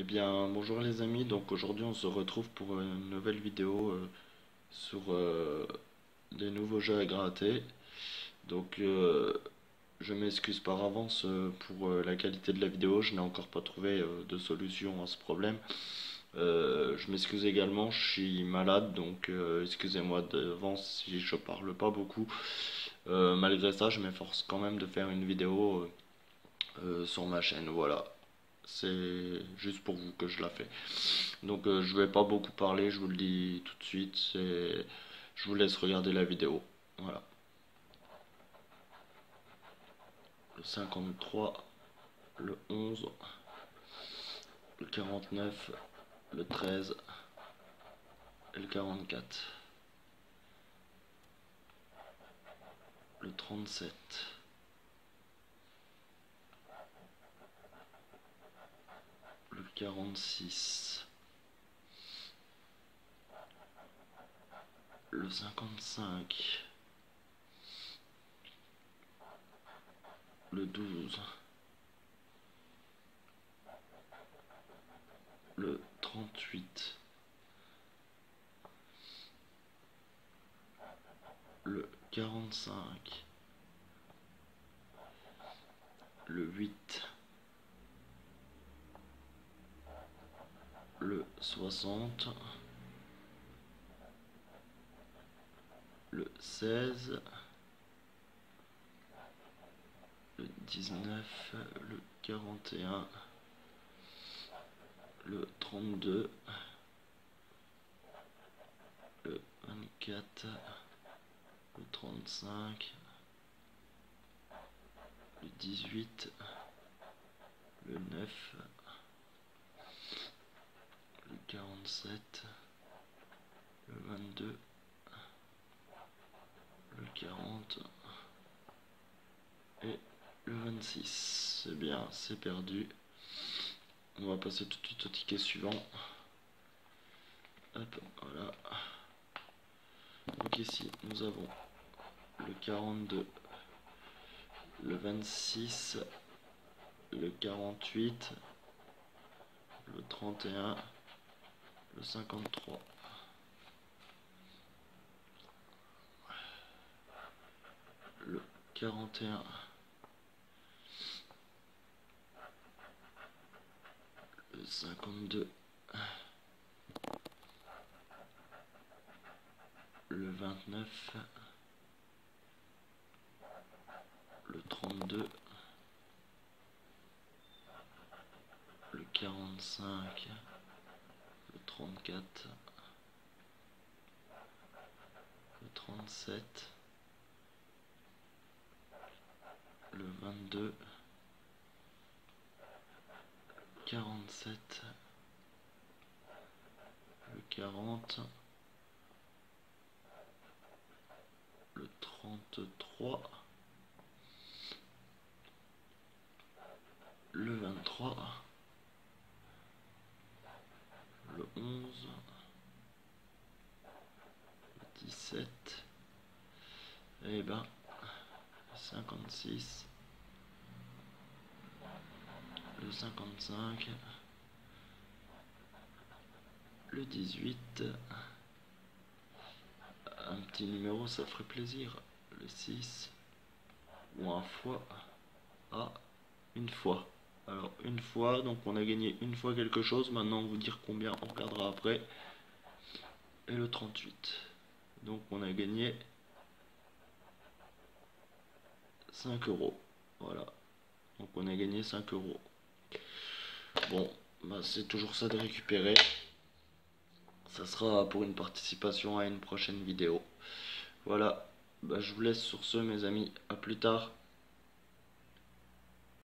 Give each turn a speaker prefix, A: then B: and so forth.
A: Eh bien, bonjour les amis, donc aujourd'hui on se retrouve pour une nouvelle vidéo euh, sur euh, des nouveaux jeux à gratter. Donc euh, je m'excuse par avance pour la qualité de la vidéo, je n'ai encore pas trouvé de solution à ce problème. je m'excuse également, je suis malade, donc excusez-moi d'avance si je parle pas beaucoup. malgré ça, je m'efforce quand même de faire une vidéo sur ma chaîne, voilà c'est juste pour vous que je la fais. Donc euh, je vais pas beaucoup parler, je vous le dis tout de suite, je vous laisse regarder la vidéo. Voilà. Le 53, le 11, le 49, le 13 et le 44. Le 37. le 46, le 55, le 12, le 38, le 45, le 8, le 60, le 16, le 19, le 41, le 32, le 24, le 35, le 18, le 9, le 47, le 22, le 40 et le 26. C'est bien, c'est perdu. On va passer tout de suite au ticket suivant. Hop, voilà. Donc ici, nous avons le 42, le 26, le 48, le 31, le 53. Le 41. Le 52. Le 29. Le 32. Le 45 le 34, le 37, le 22, 47, le 40, le 33, le 23, le 11, le 17, et ben 56, le 55, le 18, un petit numéro ça ferait plaisir, le 6, ou un fois, à une fois. Alors une fois, donc on a gagné une fois quelque chose. Maintenant vous dire combien on regardera après. Et le 38. Donc on a gagné 5 euros. Voilà. Donc on a gagné 5 euros. Bon, bah c'est toujours ça de récupérer. Ça sera pour une participation à une prochaine vidéo. Voilà. Bah, je vous laisse sur ce mes amis. A plus tard.